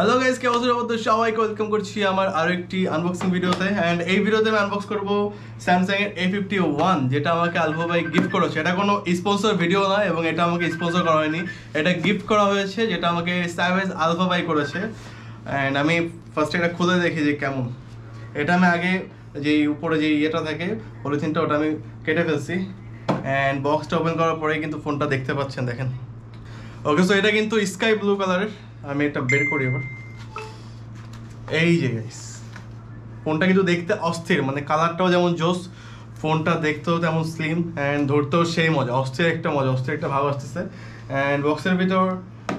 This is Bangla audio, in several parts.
হ্যালো গাইস কে অবস্থা? বলতে সবাইকে ওয়েলকাম করছি আমার আরও একটি আনবক্সিং ভিডিওতে অ্যান্ড এই ভিডিওতে আমি আনবক্স করব স্যামসাং এর এ ফিফটি ওয়ান যেটা আমাকে আলভো ভাই গিফট করেছে। এটা কোনো স্পন্সর ভিডিও না এবং এটা আমাকে স্পন্সর করা হয়নি। এটা গিফট করা হয়েছে, যেটা আমাকে স্যাভেজ আলভা ভাই করেছে। অ্যান্ড আমি ফার্স্টে এটা খুলে দেখি যে কেমন। এটা আমি আগে যে উপরে যে ইয়েটা থাকে পলিথিনটা ওটা আমি কেটে ফেলছি। অ্যান্ড বক্সটা ওপেন করার পরে কিন্তু ফোনটা দেখতে পাচ্ছেন, দেখেন। ওকে সো এটা কিন্তু স্কাই ব্লু কালারের আমি এটা বের করি এবার। এই যে গাইস ফোনটা কিন্তু দেখতে অস্থির মানে কালারটাও যেমন জোস, ফোনটা দেখতেও তেমন স্লিম অ্যান্ড ধরতেও সেই মজা, অস্থির একটা মজা, অস্থির একটা ভাব আসতেছে। অ্যান্ড বক্সের ভিতর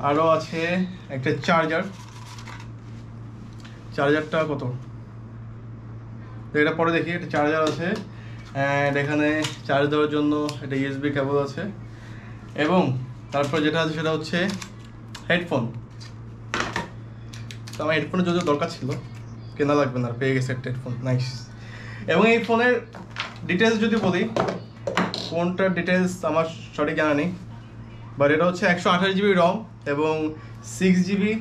আরও আছে একটা চার্জার চার্জারটা কত? এটা পরে দেখি, একটা চার্জার আছে। অ্যান্ড এখানে চার্জ দেওয়ার জন্য একটা ইউএসবি কেবল আছে। এবং তারপর যেটা আছে সেটা হচ্ছে হেডফোন তো আমার হেডফোনের যদিও দরকার ছিল, কেনা লাগবে না পেয়ে গেছে একটা হেডফোন নাইস এবং এই ফোনের ডিটেলস যদি বলি ফোনটার ডিটেলস আমার সঠিক জানা নেই বাট এটা হচ্ছে একশো আঠাশ জিবি রম এবং সিক্স জিবি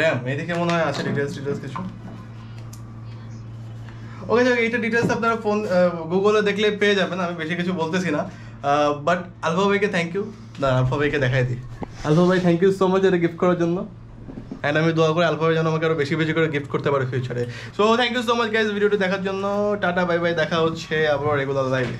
র্যাম এদিকে মনে হয় আছে ডিটেলস ডিটেলস কিছু? ওকে যাক, এইটা ডিটেলস আপনারা ফোন গুগলে দেখলে পেয়ে যাবেন, আমি বেশি কিছু বলতেছি না। বাট আলফা ভাইকে থ্যাংক ইউ না আলফা ভাইকে দেখাই দিই। আলফা ভাই থ্যাংক ইউ সো মাচ এটা গিফট করার জন্য। অ্যান্ড আমি দোয়া করে আলফা ভাই যেন আমাকে আরও বেশি বেশি করে গিফট করতে পারে ফিউচারে so thank you so much guys ভিডিওটি দেখার জন্য। টাটা বাই বাই দেখা হচ্ছে আবার রেগুলার লাইভে